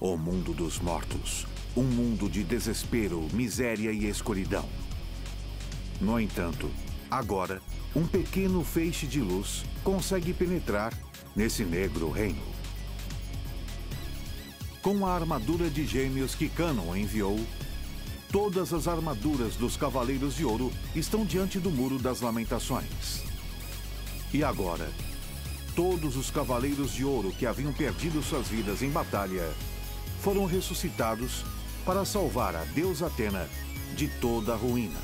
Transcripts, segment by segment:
O mundo dos mortos. Um mundo de desespero, miséria e escuridão. No entanto, agora, um pequeno feixe de luz consegue penetrar nesse negro reino. Com a armadura de gêmeos que Canon enviou, todas as armaduras dos Cavaleiros de Ouro estão diante do Muro das Lamentações. E agora, todos os Cavaleiros de Ouro que haviam perdido suas vidas em batalha foram ressuscitados para salvar a deusa Atena de toda a ruína.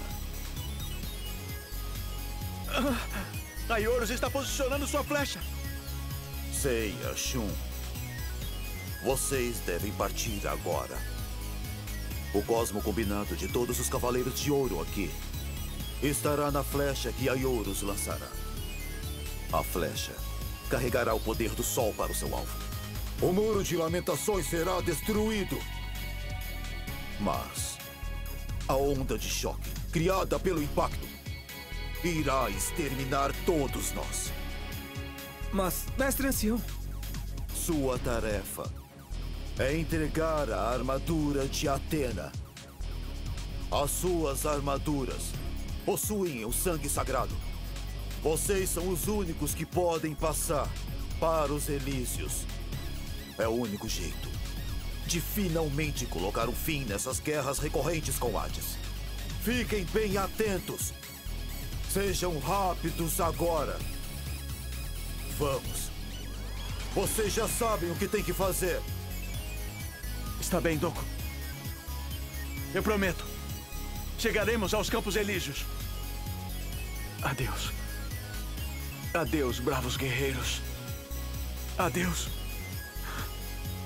A Ioros está posicionando sua flecha. Seiya, Shun. Vocês devem partir agora. O cosmo combinado de todos os Cavaleiros de Ouro aqui estará na flecha que a Ioros lançará. A flecha carregará o poder do Sol para o seu alvo. O Muro de Lamentações será destruído. Mas a onda de choque criada pelo impacto irá exterminar todos nós. Mas, mestre ancião... Sua tarefa é entregar a armadura de Atena. As suas armaduras possuem o sangue sagrado. Vocês são os únicos que podem passar para os Elísios. É o único jeito de finalmente colocar um fim nessas guerras recorrentes com Hades. Fiquem bem atentos. Sejam rápidos agora. Vamos. Vocês já sabem o que tem que fazer. Está bem, Doku. Eu prometo. Chegaremos aos Campos Elíseos. Adeus. Adeus, bravos guerreiros. Adeus.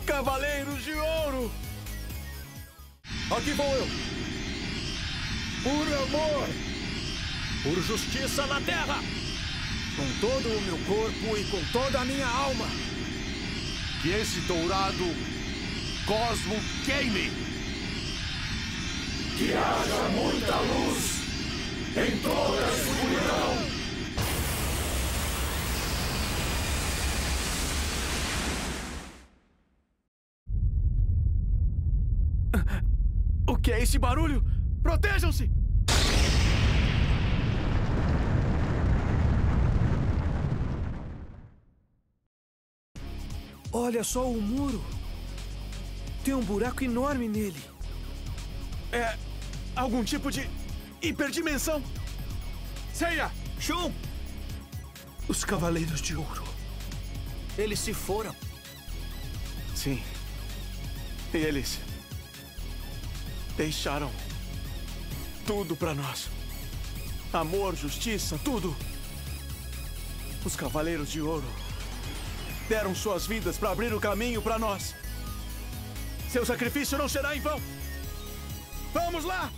Cavaleiros de Ouro! Aqui vou eu. Por amor. Por justiça na terra! Com todo o meu corpo e com toda a minha alma. Que esse dourado cosmo queime! Que haja muita luz em toda a escuridão. O que é esse barulho? Protejam-se! Olha só o muro. Tem um buraco enorme nele. É algum tipo de hiperdimensão. Seiya! Shun! Os Cavaleiros de Ouro. Eles se foram. Sim. E eles deixaram tudo para nós. Amor, justiça, tudo. Os Cavaleiros de Ouro deram suas vidas para abrir o caminho para nós. Seu sacrifício não será em vão. Vamos lá!